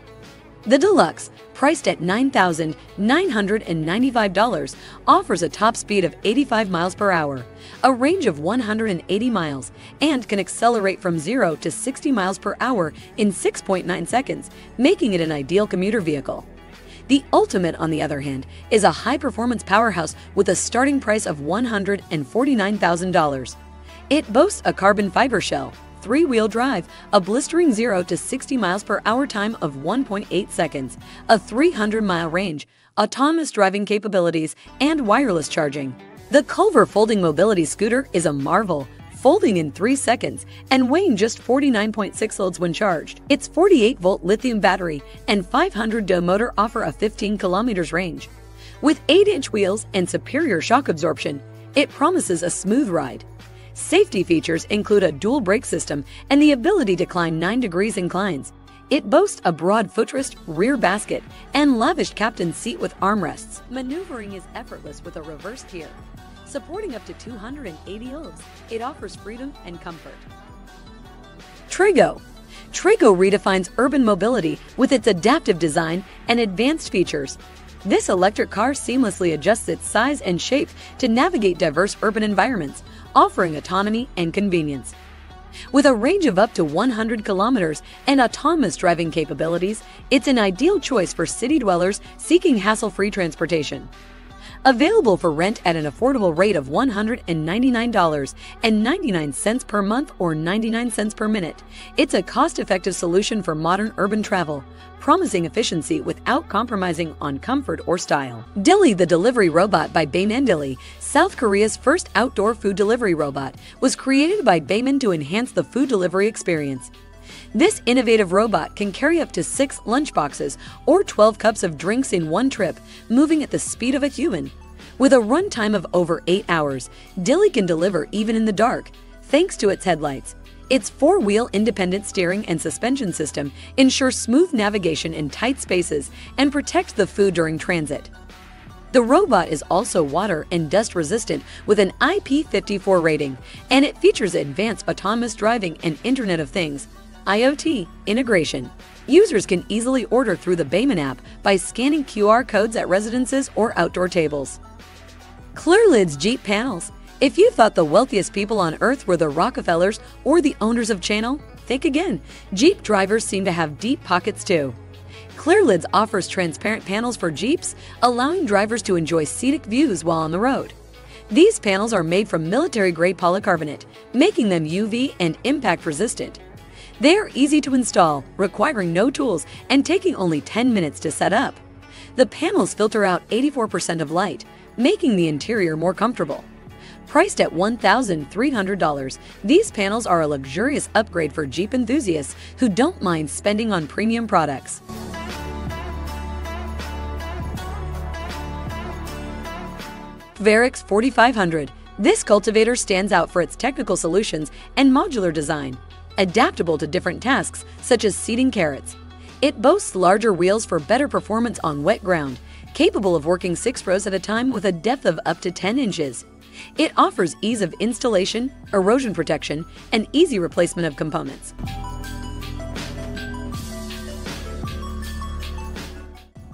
The Deluxe, priced at $9,995, offers a top speed of 85 miles per hour, a range of 180 miles, and can accelerate from 0 to 60 miles per hour in 6.9 seconds, making it an ideal commuter vehicle. The Ultimate, on the other hand, is a high performance powerhouse with a starting price of $149,000. It boasts a carbon fiber shell, three wheel drive, a blistering 0 to 60 miles per hour time of 1.8 seconds, a 300 mile range, autonomous driving capabilities, and wireless charging. The Culver Folding Mobility Scooter is a marvel folding in 3 seconds and weighing just 49.6 loads when charged. Its 48-volt lithium battery and 500 do motor offer a 15 kilometers range. With 8-inch wheels and superior shock absorption, it promises a smooth ride. Safety features include a dual brake system and the ability to climb 9 degrees inclines. It boasts a broad footrest, rear basket, and lavish captain's seat with armrests. Maneuvering is effortless with a reverse gear. Supporting up to 280 hooves, it offers freedom and comfort. Trigo Trigo redefines urban mobility with its adaptive design and advanced features. This electric car seamlessly adjusts its size and shape to navigate diverse urban environments, offering autonomy and convenience. With a range of up to 100 kilometers and autonomous driving capabilities, it's an ideal choice for city dwellers seeking hassle-free transportation. Available for rent at an affordable rate of $199.99 per month or 99 cents per minute. It's a cost-effective solution for modern urban travel, promising efficiency without compromising on comfort or style. Dilly the Delivery Robot by Baemin Dilly, South Korea's first outdoor food delivery robot, was created by Baemin to enhance the food delivery experience. This innovative robot can carry up to six lunchboxes or 12 cups of drinks in one trip, moving at the speed of a human. With a runtime of over 8 hours, Dilly can deliver even in the dark, thanks to its headlights. Its four-wheel independent steering and suspension system ensures smooth navigation in tight spaces and protects the food during transit. The robot is also water and dust resistant with an IP54 rating, and it features advanced autonomous driving and Internet of Things IoT integration. Users can easily order through the Baemin app by scanning QR codes at residences or outdoor tables. Clearlid's Jeep panels. If you thought the wealthiest people on earth were the Rockefellers or the owners of Chanel, think again. Jeep drivers seem to have deep pockets too. Clearlids offers transparent panels for Jeeps, allowing drivers to enjoy scenic views while on the road. These panels are made from military-grade polycarbonate, making them UV and impact resistant. They are easy to install, requiring no tools and taking only 10 minutes to set up. The panels filter out 84% of light, making the interior more comfortable. Priced at $1,300, these panels are a luxurious upgrade for Jeep enthusiasts who don't mind spending on premium products. Varex 4500. This cultivator stands out for its technical solutions and modular design adaptable to different tasks, such as seeding carrots. It boasts larger wheels for better performance on wet ground, capable of working six rows at a time with a depth of up to 10 inches. It offers ease of installation, erosion protection, and easy replacement of components.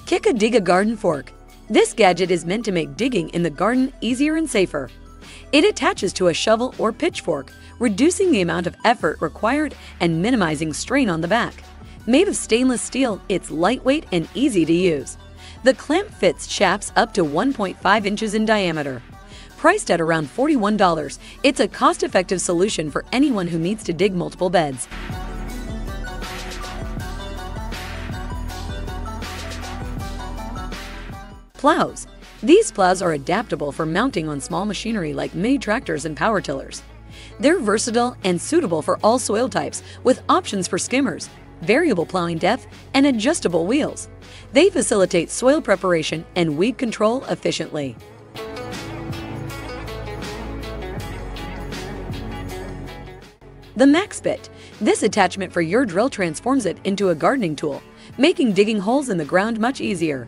Kick-A-Dig-A Garden Fork. This gadget is meant to make digging in the garden easier and safer. It attaches to a shovel or pitchfork, reducing the amount of effort required and minimizing strain on the back. Made of stainless steel, it's lightweight and easy to use. The clamp fits shafts up to 1.5 inches in diameter. Priced at around $41, it's a cost-effective solution for anyone who needs to dig multiple beds. Plows. These plows are adaptable for mounting on small machinery like mini tractors and power tillers. They're versatile and suitable for all soil types with options for skimmers, variable plowing depth, and adjustable wheels. They facilitate soil preparation and weed control efficiently. The MaxBit. This attachment for your drill transforms it into a gardening tool, making digging holes in the ground much easier.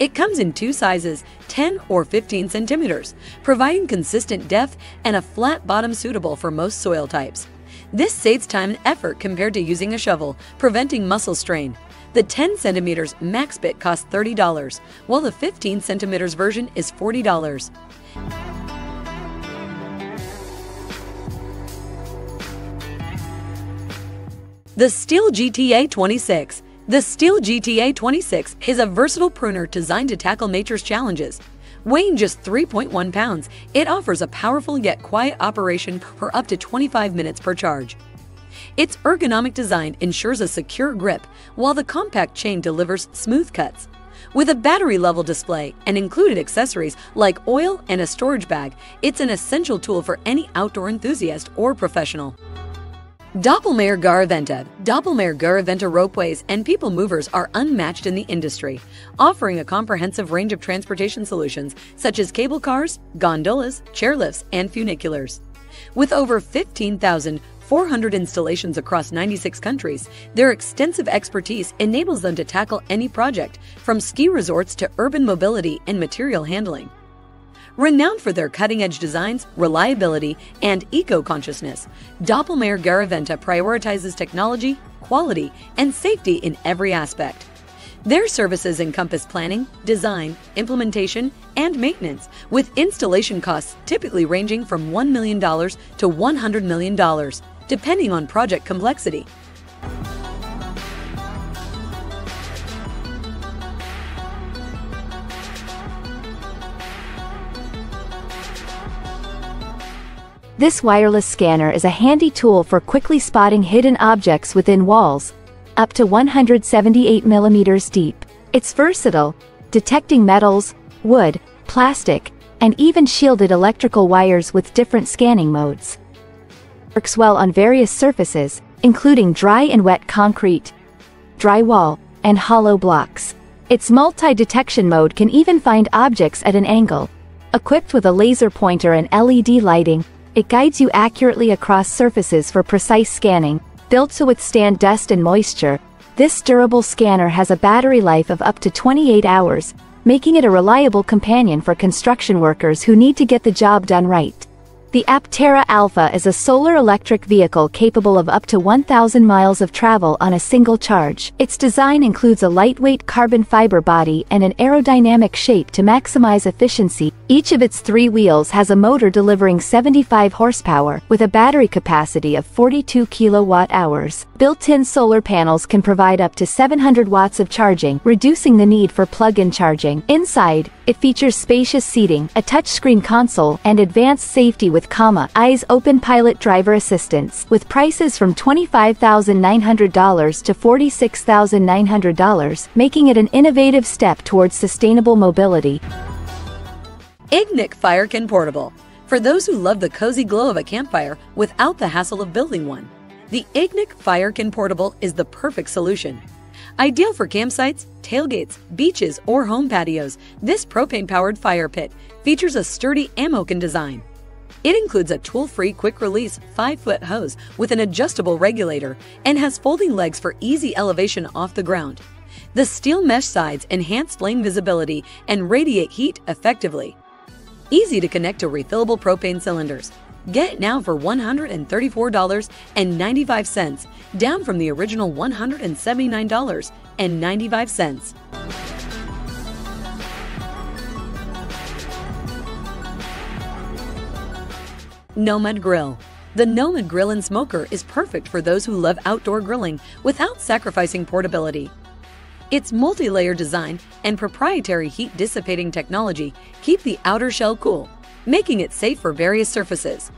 It comes in two sizes, 10 or 15 centimeters, providing consistent depth and a flat bottom suitable for most soil types. This saves time and effort compared to using a shovel, preventing muscle strain. The 10 centimeters max bit costs $30, while the 15 centimeters version is $40. The Stihl GTA 26 the Stihl GTA 26 is a versatile pruner designed to tackle nature's challenges. Weighing just 3.1 pounds, it offers a powerful yet quiet operation for up to 25 minutes per charge. Its ergonomic design ensures a secure grip, while the compact chain delivers smooth cuts. With a battery-level display and included accessories like oil and a storage bag, it's an essential tool for any outdoor enthusiast or professional. Doppelmayr Garaventa. Doppelmayr Garaventa ropeways and people movers are unmatched in the industry, offering a comprehensive range of transportation solutions such as cable cars, gondolas, chairlifts, and funiculars. With over 15,400 installations across 96 countries, their extensive expertise enables them to tackle any project, from ski resorts to urban mobility and material handling. Renowned for their cutting-edge designs, reliability, and eco-consciousness, Doppelmayr Garaventa prioritizes technology, quality, and safety in every aspect. Their services encompass planning, design, implementation, and maintenance, with installation costs typically ranging from $1 million to $100 million, depending on project complexity. This wireless scanner is a handy tool for quickly spotting hidden objects within walls, up to 178 millimeters deep. It's versatile, detecting metals, wood, plastic, and even shielded electrical wires with different scanning modes. Works well on various surfaces, including dry and wet concrete, drywall, and hollow blocks. Its multi-detection mode can even find objects at an angle. Equipped with a laser pointer and LED lighting, It guides you accurately across surfaces for precise scanning, built to withstand dust and moisture. This durable scanner has a battery life of up to 28 hours, making it a reliable companion for construction workers who need to get the job done right. The Aptera Alpha is a solar electric vehicle capable of up to 1,000 miles of travel on a single charge. Its design includes a lightweight carbon fiber body and an aerodynamic shape to maximize efficiency. Each of its three wheels has a motor delivering 75 horsepower, with a battery capacity of 42 kilowatt hours. Built-in solar panels can provide up to 700 watts of charging, reducing the need for plug-in charging. Inside, it features spacious seating, a touchscreen console, and advanced safety with comma.ai's openpilot driver assistance, with prices from $25,900 to $46,900, making it an innovative step towards sustainable mobility. Ignik FireCan Portable. For those who love the cozy glow of a campfire without the hassle of building one, the Ignik FireCan Portable is the perfect solution. Ideal for campsites, tailgates, beaches, or home patios, this propane-powered fire pit features a sturdy ammo can design. It includes a tool-free quick-release 5-foot hose with an adjustable regulator and has folding legs for easy elevation off the ground. The steel mesh sides enhance flame visibility and radiate heat effectively. Easy to connect to refillable propane cylinders. Get it now for $134.95, down from the original $179.95. Nomad Grill. The Nomad Grill and Smoker is perfect for those who love outdoor grilling without sacrificing portability. Its multi-layer design and proprietary heat dissipating technology keep the outer shell cool, making it safe for various surfaces.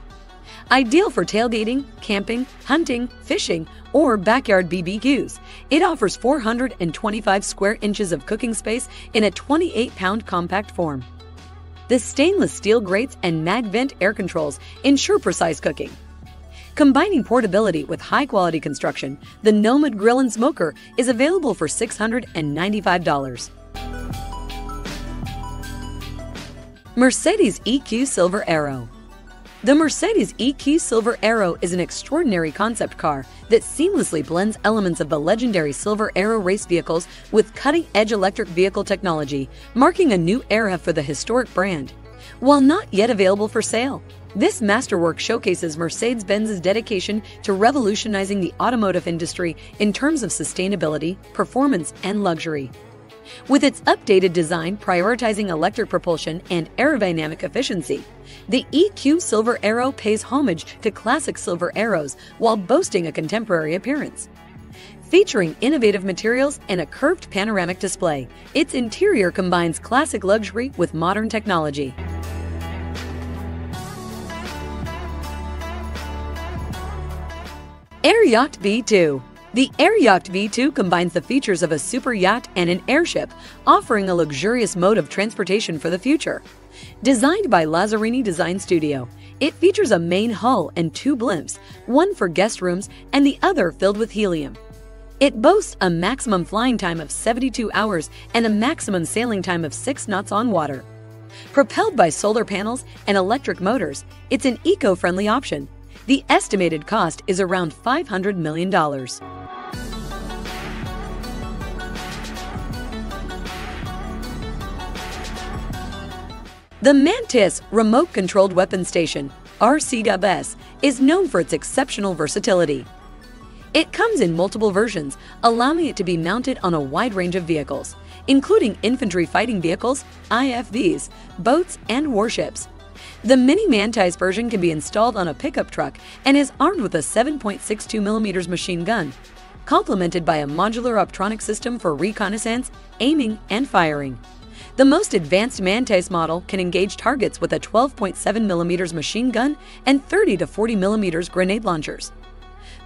Ideal for tailgating, camping, hunting, fishing, or backyard BBQs, it offers 425 square inches of cooking space in a 28-pound compact form. The stainless steel grates and mag vent air controls ensure precise cooking. Combining portability with high-quality construction, the Nomad Grill and Smoker is available for $695. Mercedes EQ Silver Arrow the Mercedes EQ Silver Arrow is an extraordinary concept car that seamlessly blends elements of the legendary Silver Arrow race vehicles with cutting-edge electric vehicle technology, marking a new era for the historic brand. While not yet available for sale, this masterwork showcases Mercedes-Benz's dedication to revolutionizing the automotive industry in terms of sustainability, performance, and luxury. With its updated design prioritizing electric propulsion and aerodynamic efficiency, the EQ Silver Arrow pays homage to classic silver arrows while boasting a contemporary appearance. Featuring innovative materials and a curved panoramic display, its interior combines classic luxury with modern technology. Air Yacht V2 the Air Yacht V2 combines the features of a super yacht and an airship, offering a luxurious mode of transportation for the future. Designed by Lazzarini Design Studio, it features a main hull and two blimps, one for guest rooms and the other filled with helium. It boasts a maximum flying time of 72 hours and a maximum sailing time of 6 knots on water. Propelled by solar panels and electric motors, it's an eco-friendly option. The estimated cost is around $500 million. The Mantis Remote Controlled Weapon Station, RCWS, is known for its exceptional versatility. It comes in multiple versions, allowing it to be mounted on a wide range of vehicles, including infantry fighting vehicles, IFVs, boats, and warships. The Mini Mantis version can be installed on a pickup truck and is armed with a 7.62mm machine gun, complemented by a modular optronic system for reconnaissance, aiming, and firing. The most advanced Mantis model can engage targets with a 12.7mm machine gun and 30 to 40mm grenade launchers.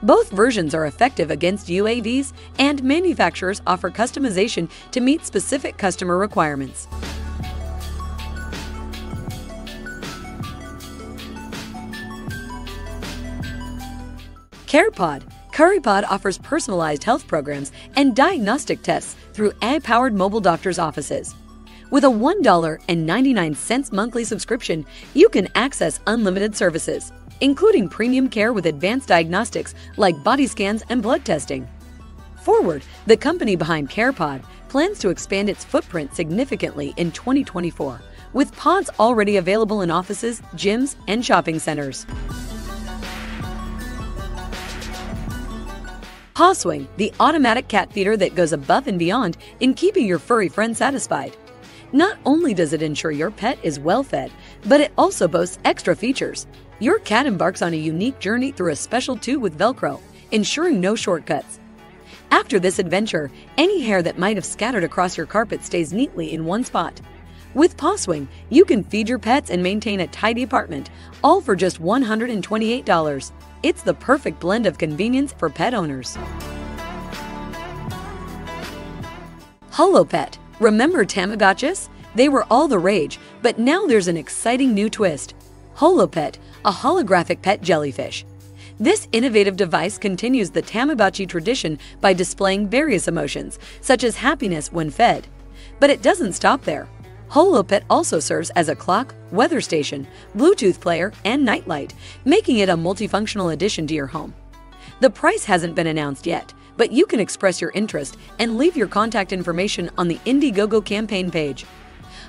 Both versions are effective against UAVs, and manufacturers offer customization to meet specific customer requirements. CarePod CurryPod offers personalized health programs and diagnostic tests through AI-powered mobile doctor's offices. With a $1.99 monthly subscription, you can access unlimited services, including premium care with advanced diagnostics like body scans and blood testing. Forward, the company behind CarePod plans to expand its footprint significantly in 2024, with pods already available in offices, gyms, and shopping centers. Paw Swing, the automatic cat feeder that goes above and beyond in keeping your furry friend satisfied. Not only does it ensure your pet is well fed, but it also boasts extra features. Your cat embarks on a unique journey through a special tube with Velcro, ensuring no shortcuts. After this adventure, any hair that might have scattered across your carpet stays neatly in one spot. With Paw Swing, you can feed your pets and maintain a tidy apartment, all for just $128. It's the perfect blend of convenience for pet owners. HoloPet. Remember Tamagotchis? They were all the rage, but now there's an exciting new twist. HoloPet, a holographic pet jellyfish. This innovative device continues the Tamagotchi tradition by displaying various emotions, such as happiness when fed. But it doesn't stop there. HoloPet also serves as a clock, weather station, Bluetooth player, and nightlight, making it a multifunctional addition to your home. The price hasn't been announced yet, but you can express your interest and leave your contact information on the Indiegogo campaign page.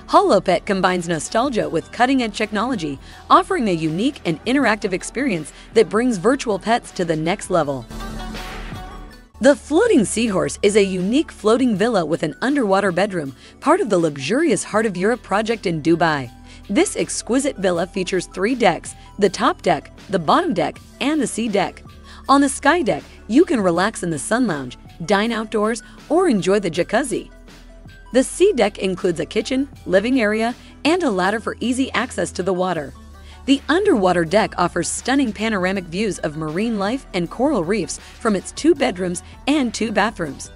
HoloPet combines nostalgia with cutting edge technology, offering a unique and interactive experience that brings virtual pets to the next level. The Floating Seahorse is a unique floating villa with an underwater bedroom, part of the luxurious Heart of Europe project in Dubai. This exquisite villa features three decks the top deck, the bottom deck, and the sea deck. On the sky deck, you can relax in the sun lounge, dine outdoors, or enjoy the jacuzzi. The sea deck includes a kitchen, living area, and a ladder for easy access to the water. The underwater deck offers stunning panoramic views of marine life and coral reefs from its two bedrooms and two bathrooms.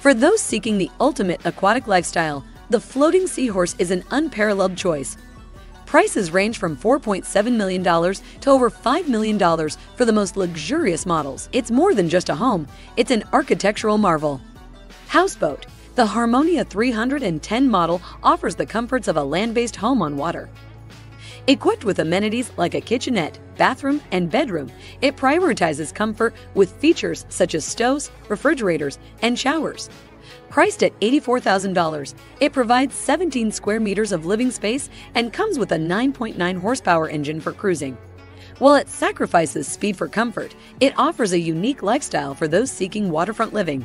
For those seeking the ultimate aquatic lifestyle, the floating seahorse is an unparalleled choice. Prices range from $4.7 million to over $5 million for the most luxurious models. It's more than just a home, it's an architectural marvel. Houseboat The Harmonia 310 model offers the comforts of a land based home on water. Equipped with amenities like a kitchenette, bathroom, and bedroom, it prioritizes comfort with features such as stoves, refrigerators, and showers. Priced at $84,000, it provides 17 square meters of living space and comes with a 9.9 horsepower engine for cruising. While it sacrifices speed for comfort, it offers a unique lifestyle for those seeking waterfront living.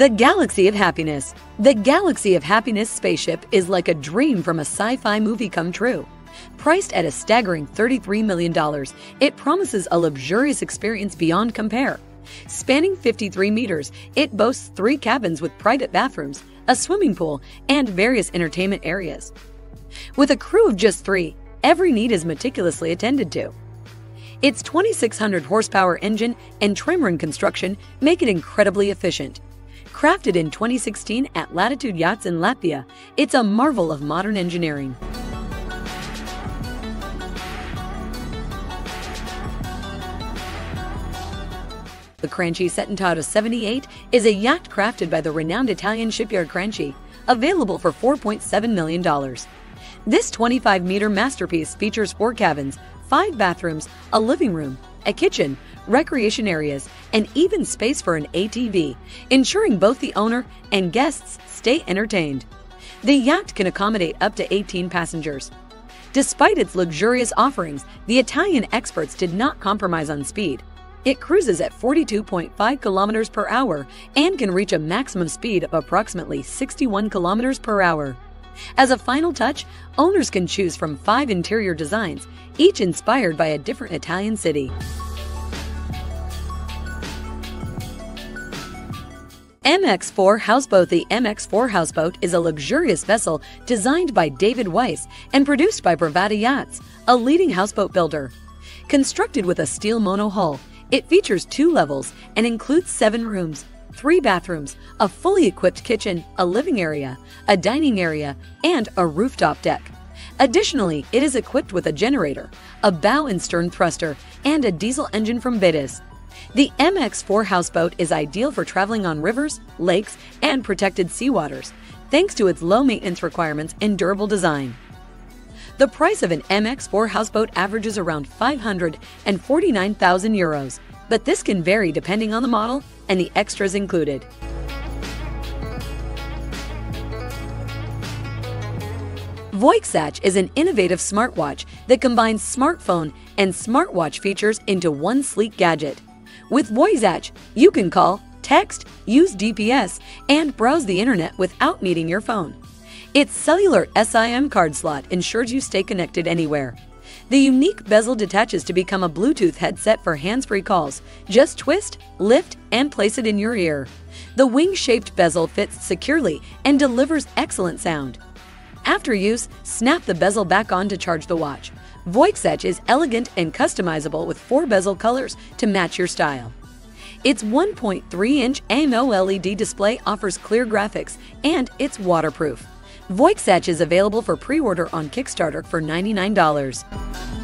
The Galaxy of Happiness. The Galaxy of Happiness spaceship is like a dream from a sci fi movie come true. Priced at a staggering $33 million, it promises a luxurious experience beyond compare. Spanning 53 meters, it boasts three cabins with private bathrooms, a swimming pool, and various entertainment areas. With a crew of just three, every need is meticulously attended to. Its 2600 horsepower engine and trimaran construction make it incredibly efficient. Crafted in 2016 at Latitude Yachts in Latvia, it's a marvel of modern engineering. The Cranchi Settantotto 78 is a yacht crafted by the renowned Italian shipyard Cranchi, available for $4.7 million. This 25 meter masterpiece features four cabins, five bathrooms, a living room, a kitchen, recreation areas, and even space for an ATV, ensuring both the owner and guests stay entertained. The yacht can accommodate up to 18 passengers. Despite its luxurious offerings, the Italian experts did not compromise on speed. It cruises at 42.5 kilometers per hour and can reach a maximum speed of approximately 61 kilometers per hour. As a final touch, owners can choose from five interior designs, each inspired by a different Italian city. MX4 Houseboat The MX4 Houseboat is a luxurious vessel designed by David Weiss and produced by Bravada Yachts, a leading houseboat builder. Constructed with a steel mono hull, it features two levels and includes seven rooms, three bathrooms, a fully equipped kitchen, a living area, a dining area, and a rooftop deck. Additionally, it is equipped with a generator, a bow and stern thruster, and a diesel engine from Vetus. The MX4 houseboat is ideal for traveling on rivers, lakes, and protected seawaters, thanks to its low maintenance requirements and durable design. The price of an MX4 houseboat averages around 549,000 euros, but this can vary depending on the model and the extras included. Voixatch is an innovative smartwatch that combines smartphone and smartwatch features into one sleek gadget. With Voixatch, you can call, text, use GPS, and browse the internet without needing your phone. Its cellular SIM card slot ensures you stay connected anywhere. The unique bezel detaches to become a Bluetooth headset for hands-free calls. Just twist, lift, and place it in your ear. The wing-shaped bezel fits securely and delivers excellent sound. After use, snap the bezel back on to charge the watch. Voixatch is elegant and customizable with four bezel colors to match your style. Its 1.3-inch AMOLED display offers clear graphics and it's waterproof. Voixatch is available for pre-order on Kickstarter for $99.